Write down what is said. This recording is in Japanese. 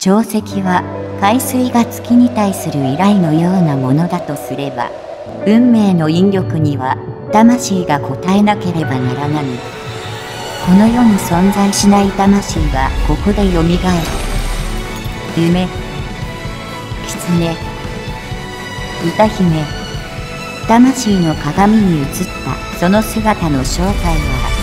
潮汐は海水が月に対する依頼のようなものだとすれば運命の引力には魂が応えなければならない。この世に存在しない魂はここでよみがえる。夢狐歌姫。魂の鏡に映ったその姿の正体は